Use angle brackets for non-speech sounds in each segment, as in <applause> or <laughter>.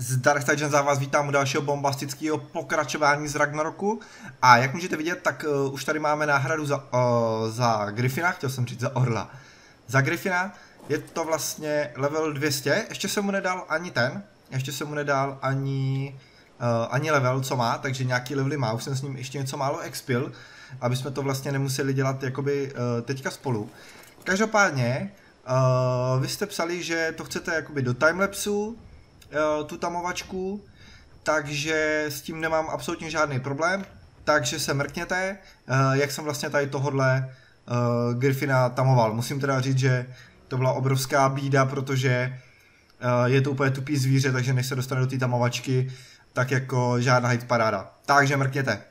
Zdar za vás vítám u dalšího bombastického pokračování z Ragnaroku a jak můžete vidět, tak uh, už tady máme náhradu za, uh, za Griffina, chtěl jsem říct za Orla. Za Griffina je to vlastně level 200, ještě jsem mu nedal ani ten, ještě jsem mu nedal ani, uh, ani level, co má, takže nějaký levely má, už jsem s ním ještě něco málo expil, aby jsme to vlastně nemuseli dělat jakoby uh, teďka spolu. Každopádně, uh, vy jste psali, že to chcete jakoby do timelapsu, tu tamovačku, takže s tím nemám absolutně žádný problém, takže se mrkněte, eh, jak jsem vlastně tady tohodle uh, Griffina tamoval. Musím teda říct, že to byla obrovská bída, protože je to úplně tupý zvíře, takže než se dostane do té tamovačky, tak jako žádná hit paráda. Takže mrkněte.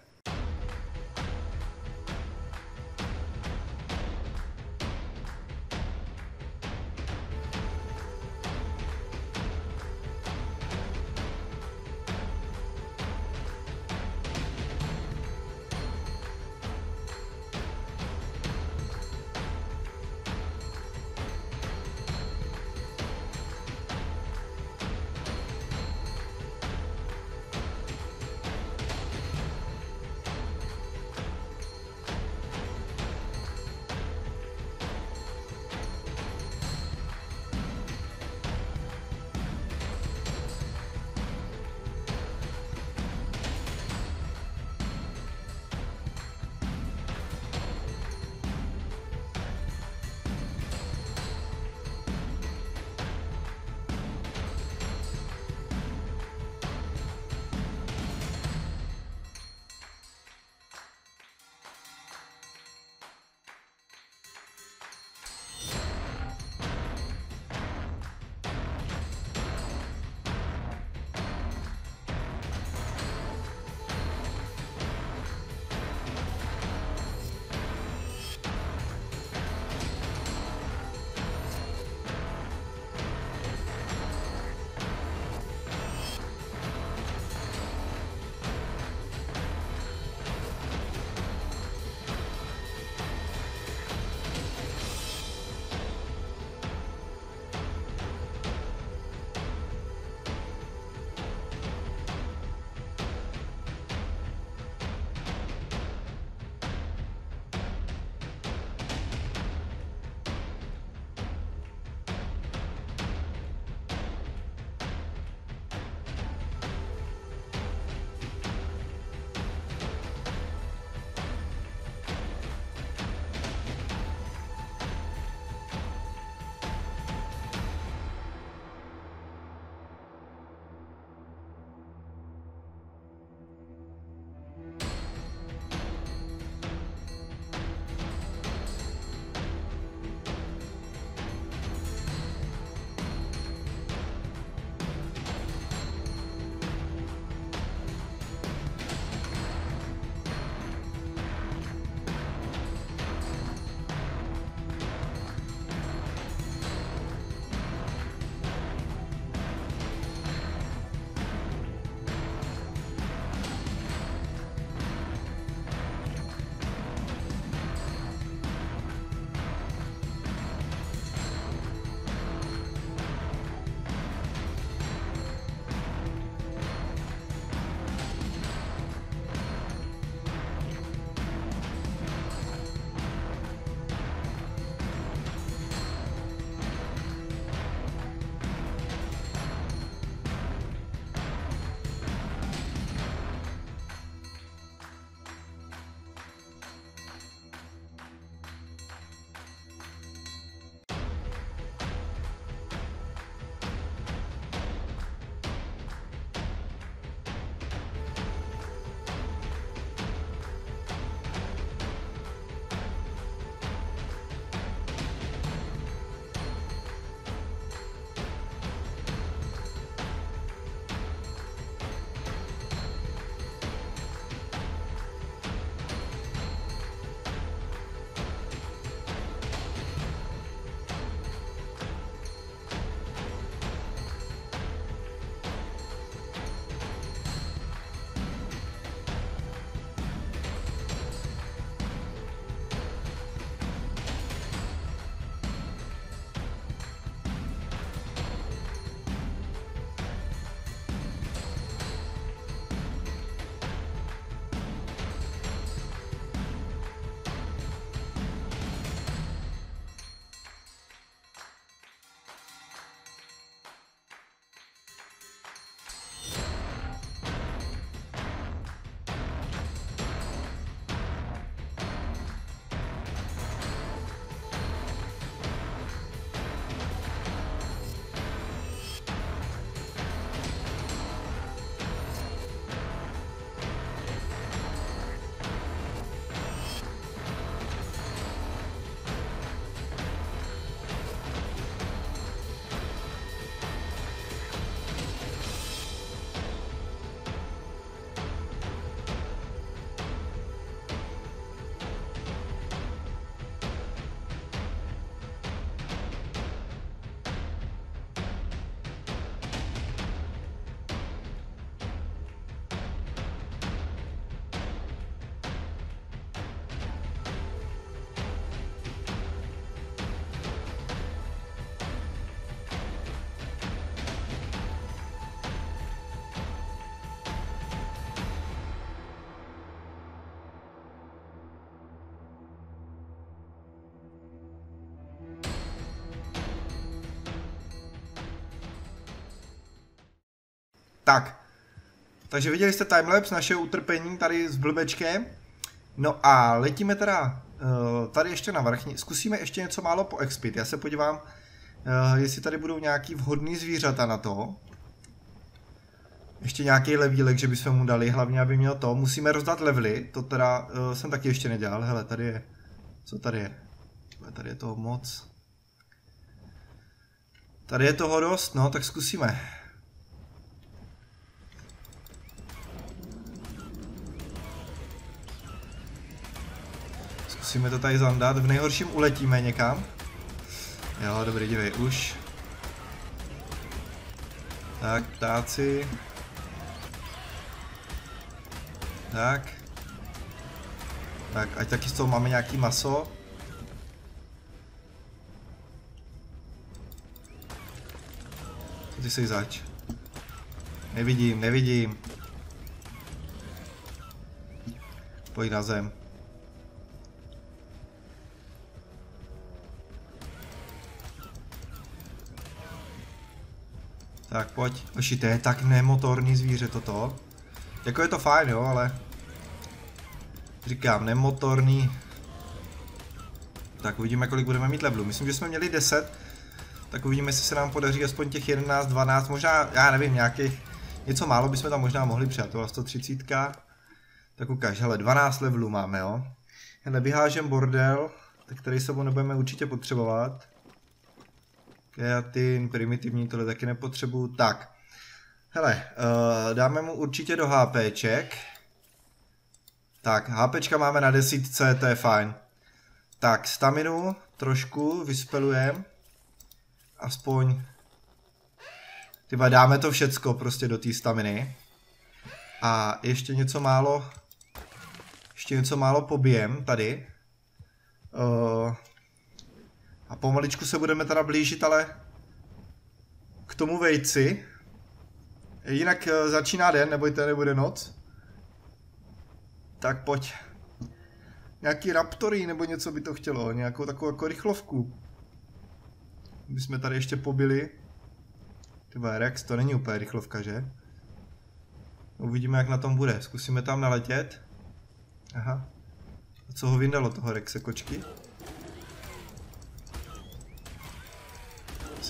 Tak. Takže viděli jste timelapse našeho utrpení tady s blbečkem. No a letíme teda uh, tady ještě na vrchní. Zkusíme ještě něco málo po expit. Já se podívám, uh, jestli tady budou nějaký vhodný zvířata na to. Ještě nějaký levílek, že bychom mu dali, hlavně aby měl to. Musíme rozdat levely, to teda uh, jsem taky ještě nedělal. Hele, tady je, co tady je? Tady je toho moc. Tady je toho dost, no, tak zkusíme. Zkusíme to tady zandat, v nejhorším uletíme někam. Jo, dobrý, dívej, už. Tak, ptáci. Tak. Tak, ať taky z toho máme nějaký maso. Co ty jsi zač? Nevidím, nevidím. Pojď na zem. Tak pojď. Oši, to je tak nemotorní zvíře toto. Jako je to fajn, jo, ale... Říkám, nemotorný. Tak uvidíme, kolik budeme mít levelů. Myslím, že jsme měli 10. Tak uvidíme, jestli se nám podaří aspoň těch 11, 12, možná, já nevím, nějakých... Něco málo bychom tam možná mohli přijat, to 130. Tak ukáž, hele, 12 levelů máme, jo. Hele, vyhážem bordel, který sebou nebudeme určitě potřebovat. Kreatin, primitivní, tohle taky nepotřebuju. Tak, hele, uh, dáme mu určitě do HPček. Tak, HPčka máme na desítce, to je fajn. Tak, staminu trošku vyspelujem. Aspoň. Tyba, dáme to všecko prostě do té staminy. A ještě něco málo. Ještě něco málo pobijem tady. Uh, a pomaličku se budeme teda blížit, ale k tomu vejci. Jinak uh, začíná den, nebojte, nebude noc. Tak pojď. Nějaký raptory nebo něco by to chtělo, nějakou takovou jako rychlovku. My jsme tady ještě pobili. Tyba Rex, to není úplně rychlovka, že? Uvidíme, jak na tom bude. Zkusíme tam naletět. Aha. A co ho vyndalo toho Rexe kočky?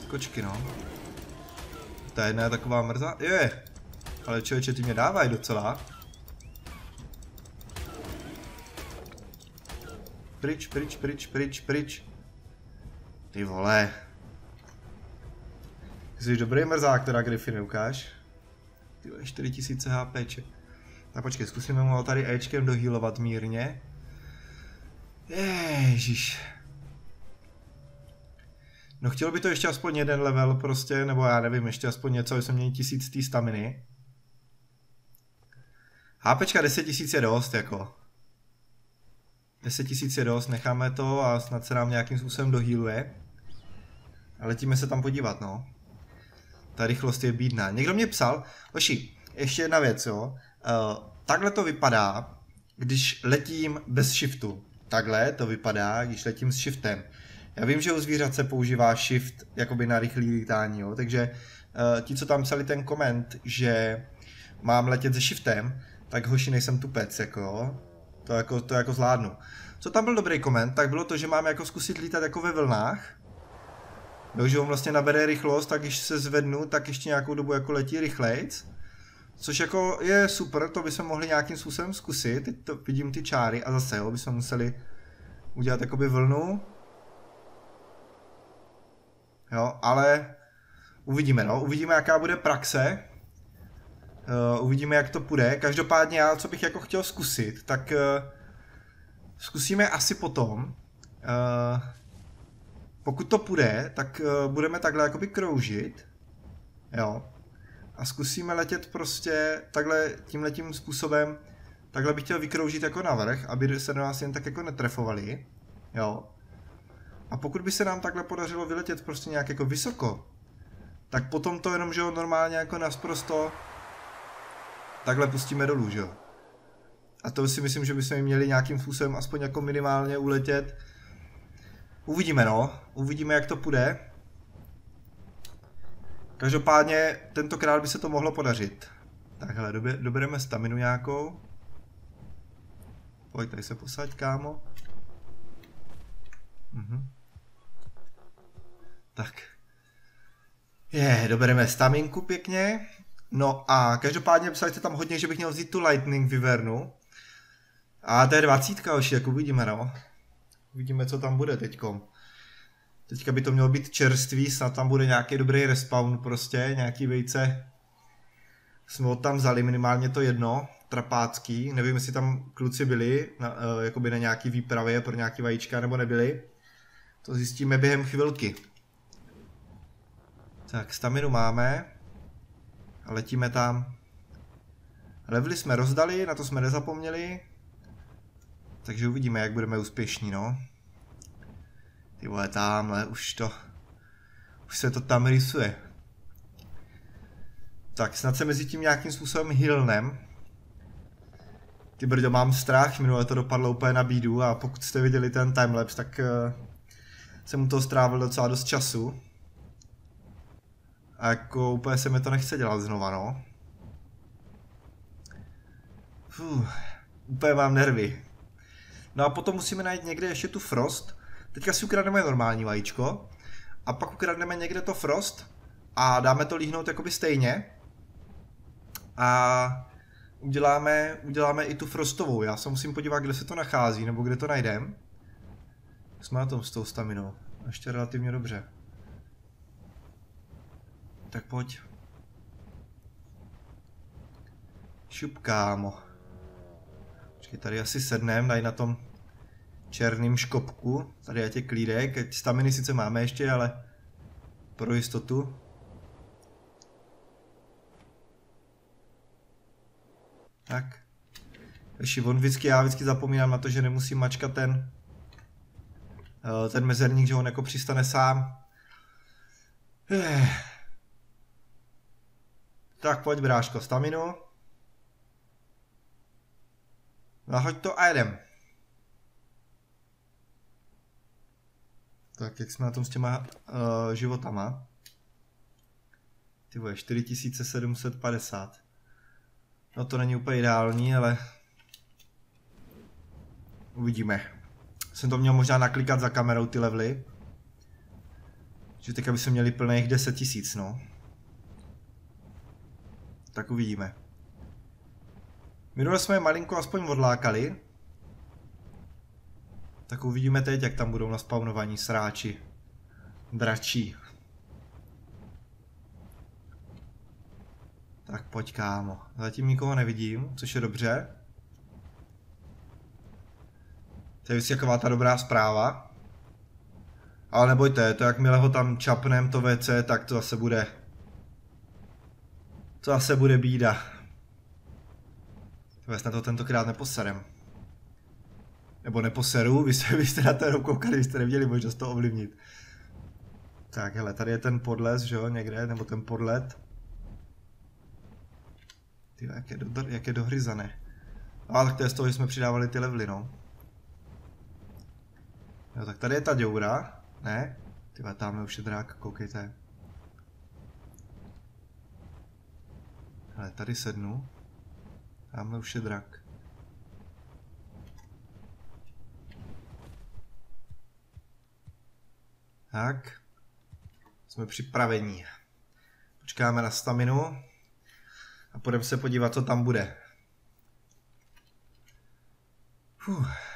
Kočky, no. Ta jedna je taková mrza. Je. Ale člověče, ty mě dávají docela. Pryč, pryč, pryč, pryč, pryč. Ty vole. Jsi dobrý mrzák teda Griffin, ukáž. Ty 4000 HP. Tak počkej, zkusíme mu tady Ečkem dohýlovat mírně. Ježiš. No chtěl by to ještě aspoň jeden level prostě, nebo já nevím, ještě aspoň něco, aby jsme měli tisíc té staminy. HPčka 10 tisíc je dost, jako. 10 tisíc je dost, necháme to a snad se nám nějakým způsobem dohýluje. A letíme se tam podívat, no. Ta rychlost je bídná. Někdo mě psal, oši, ještě jedna věc, jo. Uh, takhle to vypadá, když letím bez shiftu. Takhle to vypadá, když letím s shiftem. Já vím, že u zvířat se používá shift jakoby na rychlý lítání, jo, takže uh, ti, co tam psali ten koment, že mám letět se shiftem, tak hoši nejsem tupec, jako jo. To jako, to jako zvládnu. Co tam byl dobrý koment, tak bylo to, že mám jako zkusit lítat jako ve vlnách. Jo, že on vlastně nabere rychlost, tak když se zvednu, tak ještě nějakou dobu jako letí rychlejc. Což jako je super, to bychom mohli nějakým způsobem zkusit. Teď to vidím ty čáry a zase jo, bychom museli udělat jakoby vlnu. Jo, ale uvidíme, no, uvidíme, jaká bude praxe. Uh, uvidíme, jak to půjde. Každopádně já, co bych jako chtěl zkusit, tak uh, zkusíme asi potom. Uh, pokud to půjde, tak uh, budeme takhle jakoby kroužit. Jo. A zkusíme letět prostě takhle tímhletím způsobem. Takhle bych chtěl vykroužit jako navrh, aby se do nás jen tak jako netrefovali. Jo. A pokud by se nám takhle podařilo vyletět prostě nějak jako vysoko, tak potom to jenom, že jo, normálně jako nasprosto takhle pustíme dolů, že jo. A to si myslím, že bychom měli nějakým způsobem aspoň jako minimálně uletět. Uvidíme no, uvidíme jak to půjde. Každopádně tentokrát by se to mohlo podařit. Tak hele, dobereme staminu nějakou. Pojď, tady se posaď, kámo. Mhm. Tak. Je, dobereme staminku pěkně. No a každopádně psali jste tam hodně, že bych měl vzít tu Lightning Vivernu. A to je dvacítka už, jak uvidíme, no. Uvidíme, co tam bude teďkom. Teďka by to mělo být čerstvý, snad tam bude nějaký dobrý respawn prostě, nějaký vejce. Jsme ho tam vzali minimálně to jedno, trapácký, nevím, jestli tam kluci byli, na, uh, jakoby na nějaký výpravě pro nějaký vajíčka, nebo nebyli. To zjistíme během chvilky. Tak, staminu máme. A letíme tam. Levely jsme rozdali, na to jsme nezapomněli. Takže uvidíme, jak budeme úspěšní, no. Ty vole, tamhle, už to... Už se to tam rysuje. Tak, snad se mezi tím nějakým způsobem hilnem. Ty brdo, mám strach, minule to dopadlo úplně na bídu a pokud jste viděli ten timelapse, tak uh, jsem mu to strávil docela dost času. A jako úplně se mi to nechce dělat znova, no. Fuh, úplně mám nervy. No a potom musíme najít někde ještě tu Frost. Teďka si ukradneme normální vajíčko. A pak ukradneme někde to Frost. A dáme to líhnout jakoby stejně. A uděláme, uděláme i tu Frostovou. Já se musím podívat, kde se to nachází, nebo kde to najdem. Jsme na tom s tou staminou. Ještě relativně dobře. Tak pojď. Šup, kámo. Počkej, tady asi sednem, tady na tom černým škopku. Tady je tě klídek, staminy sice máme ještě, ale pro jistotu. Tak. Ještě on vždycky, já vždycky zapomínám na to, že nemusím mačkat ten eh, ten mezerník, že on jako přistane sám. Eh. Tak pojď bráško, staminu. Nahoď to a jedem. Tak jak jsme na tom s těma uh, životama? Ty vole, 4750. No to není úplně ideální, ale uvidíme. Jsem to měl možná naklikat za kamerou ty levely. Že teďka by se měli plných 10 tisíc, no. Tak uvidíme. Minule jsme je malinko aspoň odlákali. Tak uvidíme teď, jak tam budou naspawnovaní sráči. Dračí. Tak pojď kámo. Zatím nikoho nevidím, což je dobře. To je jaková ta dobrá zpráva. Ale nebojte, to jakmile ho tam čapnem to WC, tak to zase bude... To zase bude bída. To snad to tentokrát neposerem. Nebo neposeru, vy jste, <laughs> vy jste na to koukali, vy jste neměli možnost to ovlivnit. Tak hele, tady je ten podles, že jo, někde, nebo ten podlet. Ty, jak je, do, jak je dohryzané. A tak to je z toho, že jsme přidávali ty levely, no. Jo, tak tady je ta děura, ne? Ty tam už je drák, koukejte. Hele, tady sednu. Tamhle už je drak. Tak. Jsme připraveni. Počkáme na staminu. A půjdeme se podívat, co tam bude. Fuh.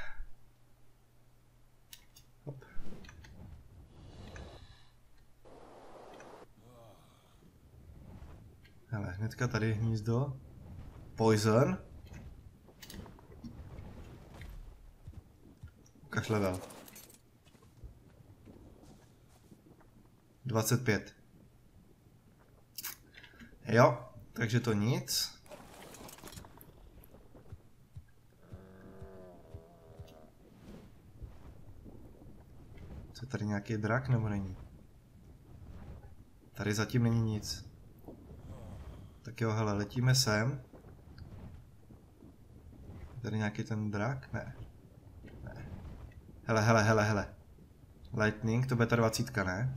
Hele, hnedka tady hnízdo. Poison. Ukaž level. 25. Jo, takže to nic. Co je tady nějaký drak nebo není? Tady zatím není nic. Tak jo, hele, letíme sem. Tady nějaký ten drak? Ne. Ne. Hele, hele, hele, hele. Lightning, to bude ta dvacítka, ne?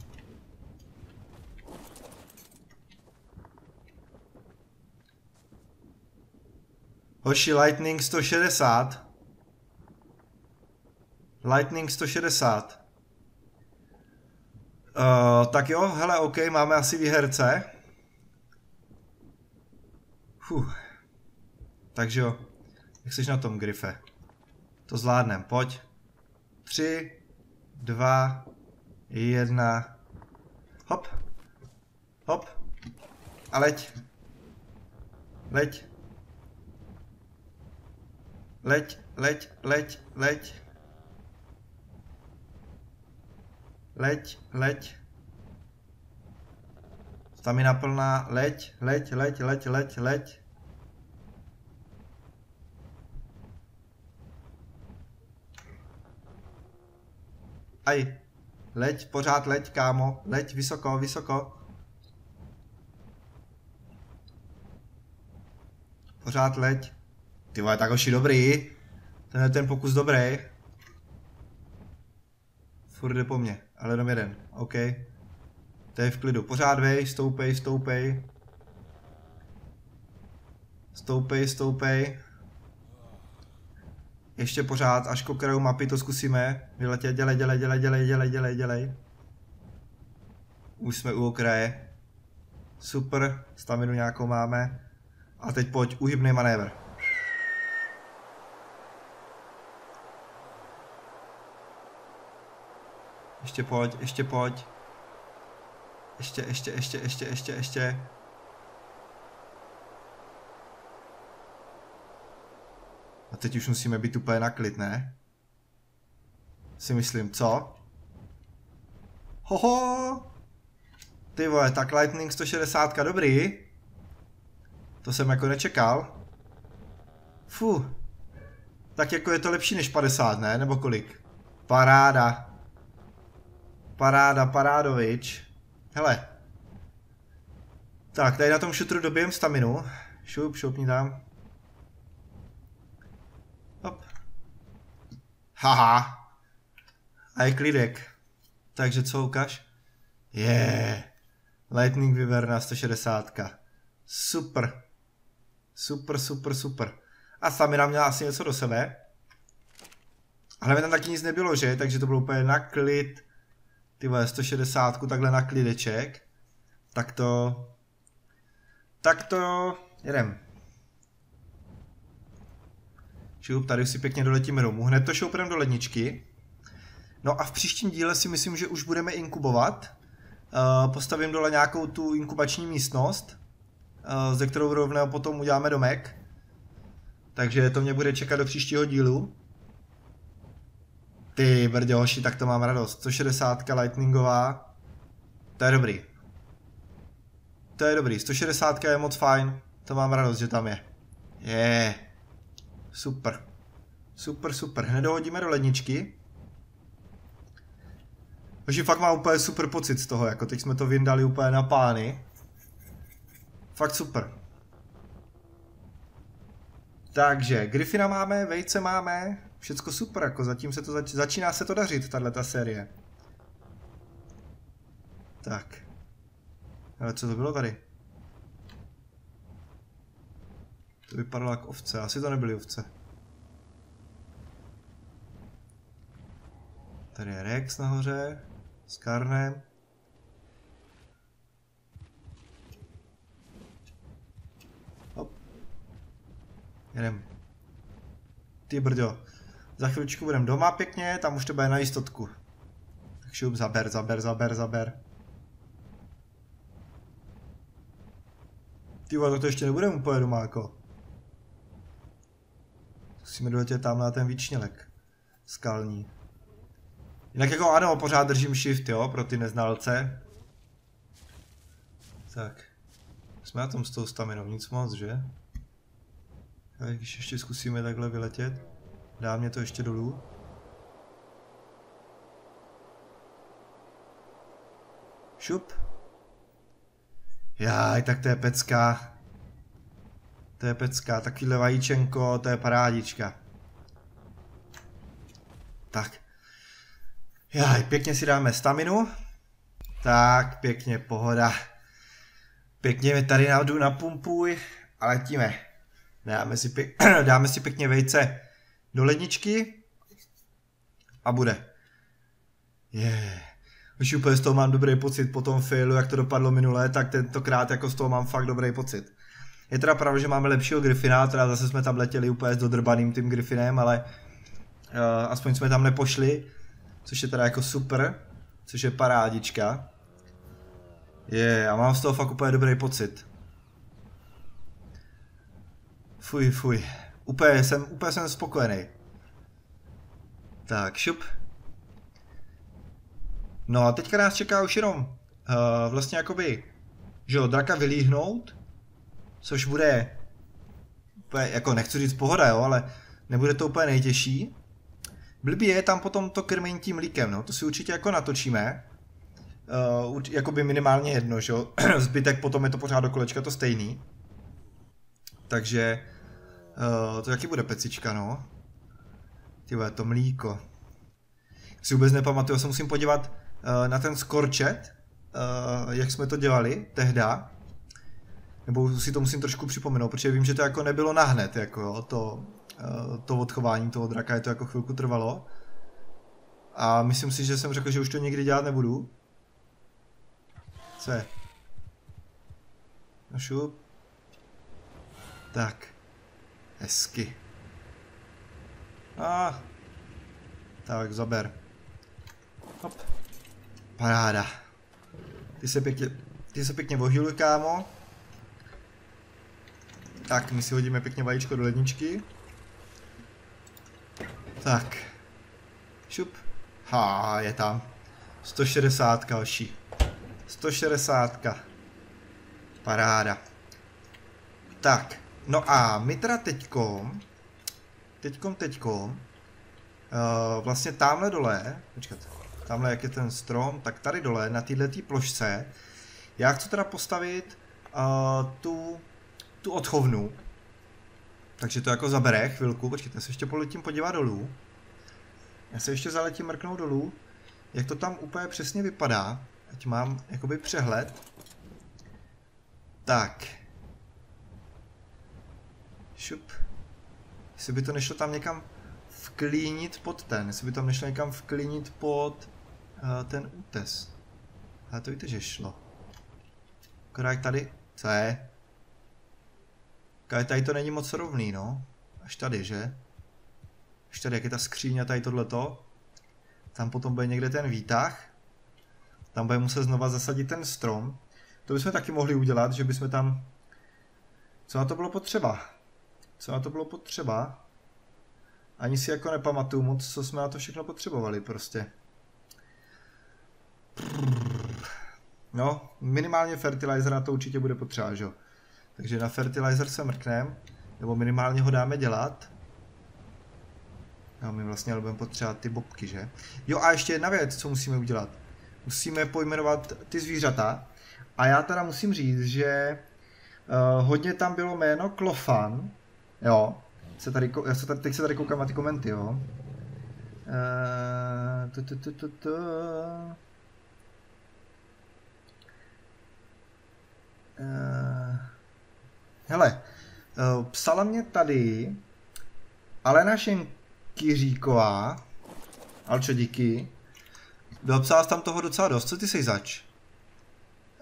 Hoši, Lightning 160. Lightning 160. Uh, tak jo, hele, OK, máme asi výherce. Fuh. Takže jo, jak jsi na tom, Grife? To zvládnem, pojď. Tři, dva, jedna. Hop. Hop. A leď. Leď. Leď, leď, leď, leď. Leď, leď. Stamina plná, leď, leď, leď, leď, leď, leď. Aj, leď, pořád leď, kámo, leď vysoko, vysoko. Pořád leď. Ty vole, tak hoši dobrý. Ten je ten pokus dobrý. Furt jde po mně, ale jenom jeden, OK. To je v klidu. Pořád vej, stoupej, stoupej. Stoupej, stoupej. Ještě pořád, až k mapy to zkusíme. Vyletět, dělej, dělej, dělej, dělej, dělej, dělej, dělej. Už jsme u okraje. Super, staminu nějakou máme. A teď pojď, uhybný manévr. Ještě pojď, ještě pojď. Ještě, ještě, ještě, ještě, ještě, ještě. A teď už musíme být úplně na klid, ne? Si myslím, co? Hoho! Ty vole, tak Lightning 160, dobrý. To jsem jako nečekal. Fu. Tak jako je to lepší než 50, ne? Nebo kolik? Paráda. Paráda, parádovič. Hele. Tak, tady na tom šutru dobijem staminu. Šup, šupni tam. Hop. Haha. A je klidek. Takže co, ukáž? Je. Yeah. Lightning Wyverna 160. Super. Super, super, super. A stamina měla asi něco do sebe. Ale tam taky nic nebylo, že? Takže to bylo úplně na klid. Ty vole, 160, takhle na klideček. Tak to... Tak to... Jedem. Šup, tady si pěkně doletíme domů. Hned to šoupneme do ledničky. No a v příštím díle si myslím, že už budeme inkubovat. Uh, postavím dole nějakou tu inkubační místnost, uh, ze kterou rovnou potom uděláme domek. Takže to mě bude čekat do příštího dílu. Ty brdě tak to mám radost. 160 lightningová. To je dobrý. To je dobrý. 160 je moc fajn. To mám radost, že tam je. Je. Yeah. Super. Super, super. Hned dohodíme do ledničky. Takže fakt mám úplně super pocit z toho, jako teď jsme to vyndali úplně na pány. Fakt super. Takže, Griffina máme, vejce máme, všecko super, jako zatím se to zač začíná se to dařit, tahle ta série. Tak. Ale co to bylo tady? To vypadalo jako ovce, asi to nebyly ovce. Tady je Rex nahoře, s Karnem. Hop. Jedem. Ty brďo. Za chvíličku budem doma pěkně, tam už to bude na jistotku. Tak šup, zaber, zaber, zaber, zaber. Ty vole, to ještě nebudeme úplně doma jako. Musíme doletět tam na ten výčnělek. Skalní. Jinak jako ano, pořád držím shift, jo, pro ty neznalce. Tak. Jsme na tom s tou staminou, nic moc, že? Tak když ještě zkusíme takhle vyletět. Dá mě to ještě dolů. Šup. Jaj, tak to je pecka. To je pecka, takovýhle vajíčenko, to je parádička. Tak. Jaj, pěkně si dáme staminu. Tak, pěkně, pohoda. Pěkně mi tady nadu napumpuj a letíme. Dáme si, pěk, <clears throat> dáme si pěkně vejce do ledničky a bude. Je. Yeah. Už úplně z toho mám dobrý pocit po tom failu, jak to dopadlo minulé, tak tentokrát jako z toho mám fakt dobrý pocit. Je teda pravda, že máme lepšího Griffina, teda zase jsme tam letěli úplně s dodrbaným tím Griffinem, ale uh, aspoň jsme tam nepošli, což je teda jako super, což je parádička. Je, yeah, a mám z toho fakt úplně dobrý pocit. Fuj, fuj. Úplně jsem, úplně jsem spokojený. Tak, šup. No a teďka nás čeká už jenom uh, vlastně jakoby, že jo, draka vylíhnout, což bude úplně, jako nechci říct pohoda, jo, ale nebude to úplně nejtěžší. Blbý je tam potom to krmení tím líkem, no, to si určitě jako natočíme. Uh, jakoby minimálně jedno, že jo, <clears throat> zbytek potom je to pořád do kolečka to stejný. Takže uh, to jaký bude pecička, no. Ty to mlíko. Si vůbec nepamatuju, se musím podívat uh, na ten skorčet, uh, jak jsme to dělali tehda nebo si to musím trošku připomenout, protože vím, že to jako nebylo nahned, jako jo, to, uh, to odchování toho draka, je to jako chvilku trvalo. A myslím si, že jsem řekl, že už to nikdy dělat nebudu. Co je? No šup. Tak. Hezky. A. Ah. Tak, zaber. Hop. Paráda. Ty se pěkně, ty se pěkně vohyluj, kámo. Tak, my si hodíme pěkně vajíčko do ledničky. Tak. Šup. Ha, je tam. 160 oši. 160. Paráda. Tak, no a my teda teďkom, teďkom, teďkom, uh, vlastně tamhle dole, počkat, tamhle jak je ten strom, tak tady dole na této plošce, já chci teda postavit uh, tu tu odchovnu. Takže to jako zabere chvilku, počkejte, se ještě poletím podívat dolů. Já se ještě zaletím mrknout dolů, jak to tam úplně přesně vypadá, ať mám jakoby přehled. Tak. Šup. Jestli by to nešlo tam někam vklínit pod ten, jestli by tam nešlo někam vklínit pod uh, ten útes. Ale to víte, že šlo. Akorát tady, co je? Ale tady to není moc rovný, no. Až tady, že? Až tady, jak je ta skříň a tady tohleto. Tam potom bude někde ten výtah. Tam bude muset znova zasadit ten strom. To bychom taky mohli udělat, že bychom tam... Co na to bylo potřeba? Co na to bylo potřeba? Ani si jako nepamatuju moc, co jsme na to všechno potřebovali prostě. No, minimálně fertilizer na to určitě bude potřeba, že jo? Takže na fertilizer se mrkneme, nebo minimálně ho dáme dělat. A my vlastně ale budeme potřebovat ty bobky, že? Jo a ještě jedna věc, co musíme udělat. Musíme pojmenovat ty zvířata. A já teda musím říct, že uh, hodně tam bylo jméno Klofan. Jo. Se tady, já se tady, teď se tady koukám na ty komenty, jo. Uh, Uh, Hele, eh, psala mě tady Alena Šenkyříková, Alčo, díky. Dopsala tam toho docela dost, co ty jsi zač?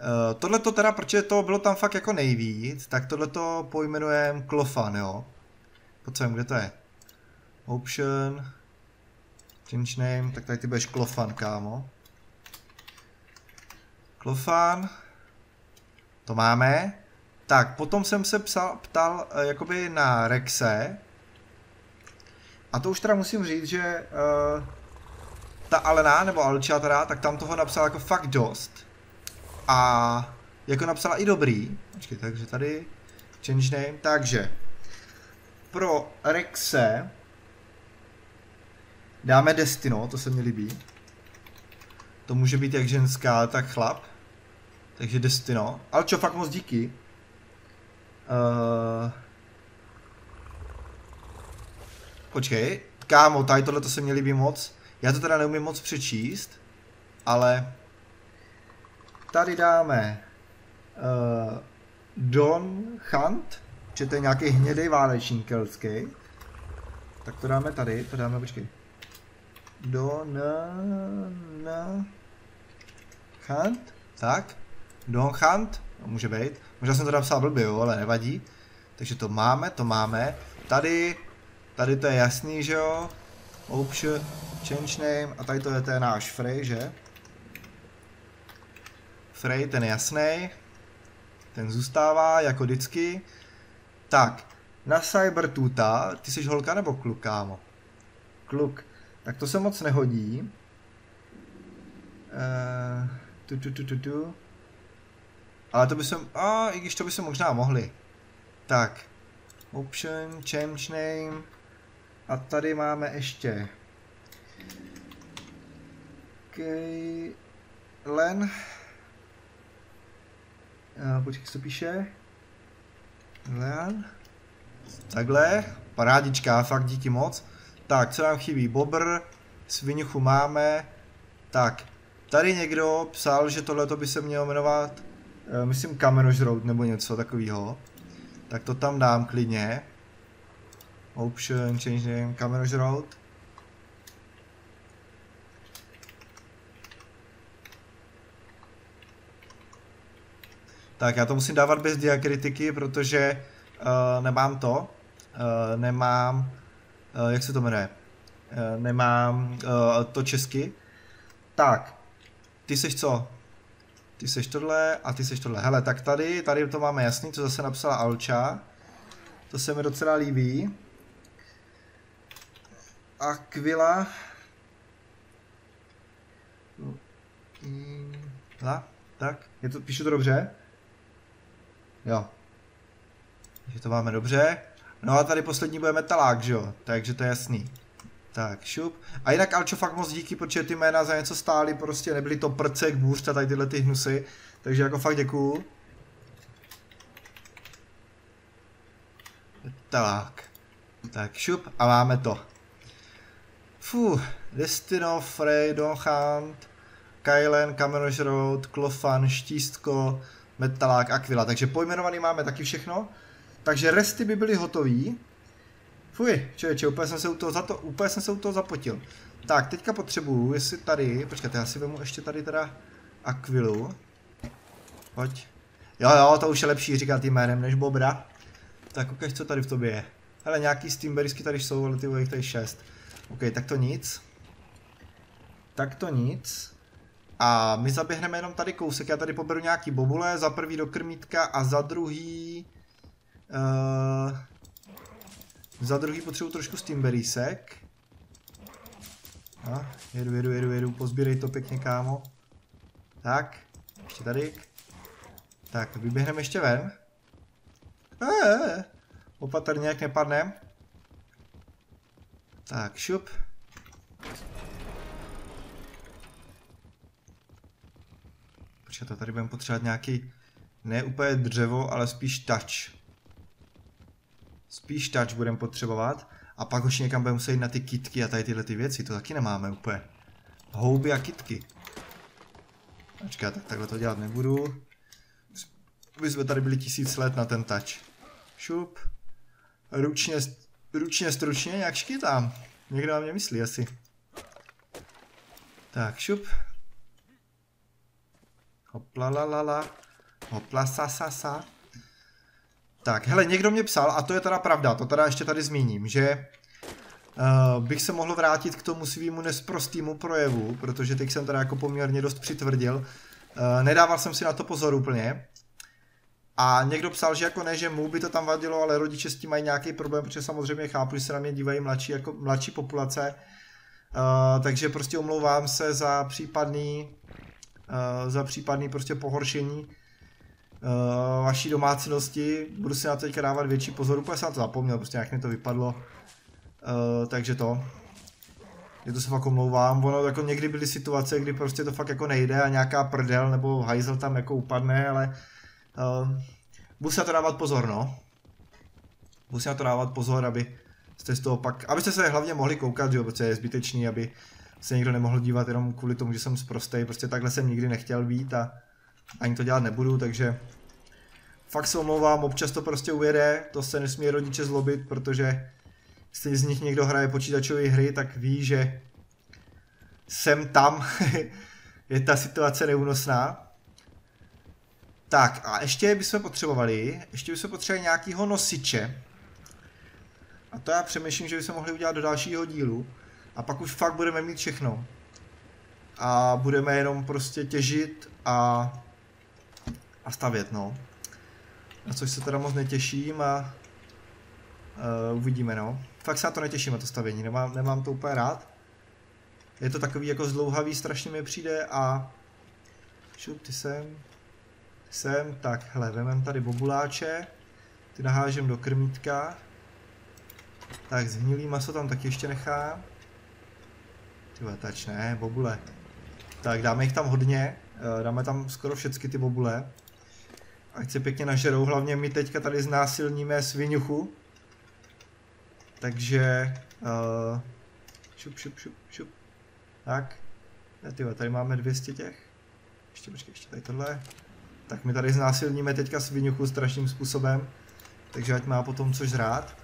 Uh, tohle to teda, protože to bylo tam fakt jako nejvíc, tak tohle to pojmenujem Klofan, jo. Pojď kde to je? Option, change name, tak tady ty budeš Klofan, kámo. Klofan, to máme. Tak, potom jsem se psal, ptal uh, jakoby na Rexe. A to už teda musím říct, že uh, ta Alena, nebo Alča teda, tak tam toho napsala jako fakt dost. A jako napsala i dobrý. Počkej, takže tady change name. Takže pro Rexe dáme Destino, to se mi líbí. To může být jak ženská, tak chlap. Takže Destino. Alčo, fakt moc díky. Uh, počkej, kámo, tady tohle to se mi líbí moc. Já to teda neumím moc přečíst, ale tady dáme uh, Don Hunt Či to je nějaký hnědý válečník keltský. Tak to dáme tady, to dáme, počkej. Do, na, na, Hunt, tak. Don Hunt, může být. Možná jsem to napsal blbě, jo, ale nevadí. Takže to máme, to máme. Tady, tady to je jasný, že jo. Option, change name a tady to je ten náš Frey, že? Frey, ten je jasný. Ten zůstává jako vždycky. Tak, na Cybertuta, ty jsi holka nebo kluk, kámo? Kluk. Tak to se moc nehodí. Uh, tu, tu, tu, tu, tu. Ale to by se, a i když to by se možná mohli. Tak, option, change name. A tady máme ještě Okay. Len. Počkej, co píše? Takhle. Parádička, fakt díky moc. Tak, co nám chybí? Bobr. Svinuchu máme. Tak, tady někdo psal, že tohle by se mělo jmenovat, uh, myslím Road nebo něco takového. Tak to tam dám klidně. Option, change name, Road. Tak já to musím dávat bez diakritiky, protože uh, nemám to. Uh, nemám, uh, jak se to jmenuje? Uh, nemám uh, to česky. Tak, ty seš co? Ty seš tohle a ty seš tohle. Hele, tak tady, tady to máme jasný, co zase napsala Alča. To se mi docela líbí. Aquila. La, tak, je to, píšu to dobře? Jo. Takže to máme dobře. No a tady poslední bude metalák, že jo? Takže to je jasný. Tak, šup. A jinak Alčo fakt moc díky, protože ty jména za něco stály, prostě nebyly to prcek, bůř a tady tyhle ty hnusy. Takže jako fakt děkuju. Tak. Tak šup a máme to. Fuh, Destino, Frey, Donchant, Kylen, Cameron Road, Klofan, Štístko, Metalák, Aquila. Takže pojmenovaný máme taky všechno. Takže resty by byly hotový. Fuj, člověče, úplně jsem se u toho, za to, úplně jsem se u toho zapotil. Tak, teďka potřebuju, jestli tady, počkejte, já si vemu ještě tady teda Aquilu. Pojď. Jo, jo, to už je lepší říkat jménem než Bobra. Tak ukaž, co tady v tobě je. Hele, nějaký Steamberrysky tady jsou, ale ty jich tady šest. OK, tak to nic. Tak to nic. A my zaběhneme jenom tady kousek, já tady poberu nějaký bobule, za prvý do krmítka a za druhý... Uh, za druhý potřebuji trošku steamberrysek. A, jedu, jedu, jedu, jedu, pozbírej to pěkně, kámo. Tak, ještě tady. Tak, vyběhneme ještě ven. Eee, opatrně, jak nepadne. Tak, šup. Počkejte, tady budeme potřebovat nějaký, ne úplně dřevo, ale spíš touch. Spíš touch budeme potřebovat. A pak už někam budeme muset jít na ty kitky a tady tyhle ty věci, to taky nemáme úplně. Houby a kitky. Počkej, tak takhle to dělat nebudu. My jsme tady byli tisíc let na ten touch. Šup. Ručně, ručně stručně, jak škytám. Někdo na mě myslí asi. Tak, šup. Hopla la la la. Hopla sa sa sa. Tak, hele, někdo mě psal, a to je teda pravda, to teda ještě tady zmíním, že uh, bych se mohl vrátit k tomu svýmu nesprostýmu projevu, protože teď jsem teda jako poměrně dost přitvrdil. Uh, nedával jsem si na to pozor úplně. A někdo psal, že jako ne, že mu by to tam vadilo, ale rodiče s tím mají nějaký problém, protože samozřejmě chápu, že se na mě dívají mladší, jako mladší populace. Uh, takže prostě omlouvám se za případný, za případný prostě pohoršení uh, vaší domácnosti. Budu si na to teďka dávat větší pozor, úplně jsem to zapomněl, prostě jak mi to vypadlo. Uh, takže to. Je to se fakt omlouvám, ono jako někdy byly situace, kdy prostě to fakt jako nejde a nějaká prdel nebo hajzel tam jako upadne, ale uh, si na to dávat pozor, no. Si na to dávat pozor, aby jste z toho pak, abyste se hlavně mohli koukat, že jo, protože je zbytečný, aby se někdo nemohl dívat jenom kvůli tomu, že jsem zprostej, prostě takhle jsem nikdy nechtěl být a ani to dělat nebudu, takže fakt se omlouvám, občas to prostě ujede, to se nesmí rodiče zlobit, protože jestli z nich někdo hraje počítačové hry, tak ví, že jsem tam, <laughs> je ta situace neúnosná. Tak a ještě bychom potřebovali, ještě bychom potřebovali nějakýho nosiče. A to já přemýšlím, že bychom mohli udělat do dalšího dílu. A pak už fakt budeme mít všechno. A budeme jenom prostě těžit a, a stavět, no. Na což se teda moc netěším a uh, uvidíme, no. Fakt se na to netěším, na to stavění, nemám, nemám to úplně rád. Je to takový jako zdlouhavý, strašně mi přijde a... Šup, ty sem. Ty sem, tak, hele, vemem tady bobuláče. Ty nahážem do krmítka. Tak, zhnilý maso tam taky ještě nechám. Ty tač ne, bobule. Tak, dáme jich tam hodně. Eh, dáme tam skoro všechny ty bobule. Ať se pěkně nažerou, hlavně my teďka tady znásilníme svinuchu. Takže... Uh, šup, šup, šup, šup. Tak. Ne, tyhle, tady máme 200 těch. Ještě počkej, ještě tady tohle. Tak my tady znásilníme teďka svinuchu strašným způsobem. Takže ať má potom což žrát.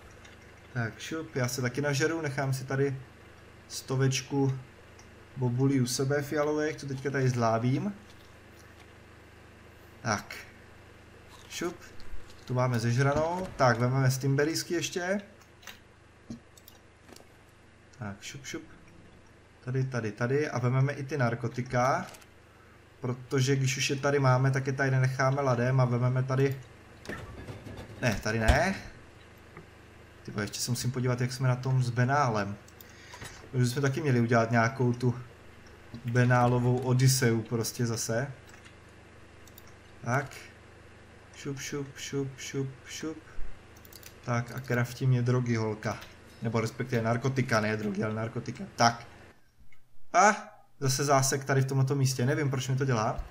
Tak šup, já se taky nažeru, nechám si tady stovečku bobulí u sebe fialových, co teďka tady zlávím. Tak. Šup. Tu máme zežranou. Tak, vezmeme stimberisky ještě. Tak, šup, šup. Tady, tady, tady. A vezmeme i ty narkotika. Protože když už je tady máme, tak je tady nenecháme ladem a vezmeme tady... Ne, tady ne. Tyba, ještě se musím podívat, jak jsme na tom s Benálem. Protože jsme taky měli udělat nějakou tu Benálovou odiseu prostě zase. Tak. Šup, šup, šup, šup, šup. Tak a kraftí mě drogy, holka. Nebo respektive narkotika, ne drogy, ale narkotika. Tak. A zase zásek tady v tomto místě. Nevím, proč mi to dělá.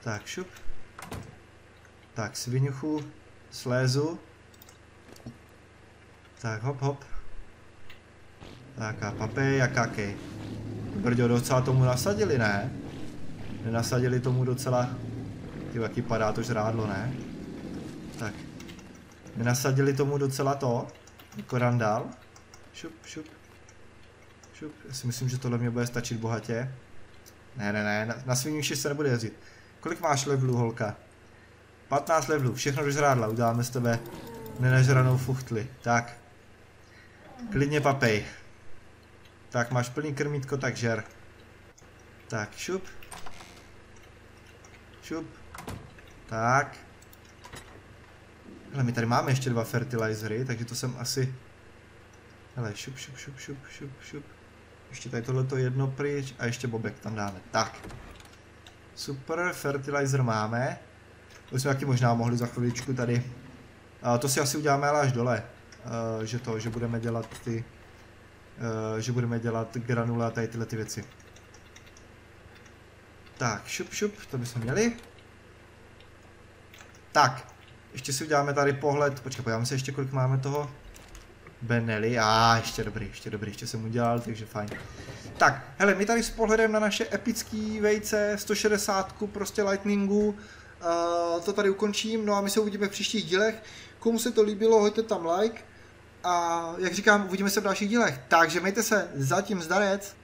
Tak, šup. Tak, svinuchu, slézu. Tak, hop, hop. Tak a papej a kakej. Brďo, docela tomu nasadili, ne? Nenasadili tomu docela... Ty jaký padá to žrádlo, ne? Tak. Nenasadili tomu docela to. Jako randál. Šup, šup. Šup. Já si myslím, že tohle mě bude stačit bohatě. Ne, ne, ne, na, na svinuši se nebude jezdit. Kolik máš levelů, holka? 15 levelů, všechno do žrádla, uděláme z tebe nenažranou fuchtli. Tak. Klidně papej. Tak, máš plný krmítko, tak žer. Tak, šup. Šup. Tak. Hele, my tady máme ještě dva fertilizery, takže to jsem asi... Hele, šup, šup, šup, šup, šup, šup. Ještě tady tohleto jedno pryč a ještě bobek tam dáme. Tak. Super, fertilizer máme. To jsme taky možná mohli za chviličku tady. A to si asi uděláme ale až dole. Uh, že to, že budeme dělat ty že budeme dělat granule a tady tyhle ty věci. Tak, šup, šup, to bychom měli. Tak, ještě si uděláme tady pohled, počkej, podíváme se ještě, kolik máme toho. Benelli, a ah, ještě dobrý, ještě dobrý, ještě jsem udělal, takže fajn. Tak, hele, my tady s pohledem na naše epický vejce 160 prostě lightningu uh, to tady ukončím, no a my se uvidíme v příštích dílech. Komu se to líbilo, hoďte tam like a jak říkám, uvidíme se v dalších dílech. Takže mějte se zatím zdarec.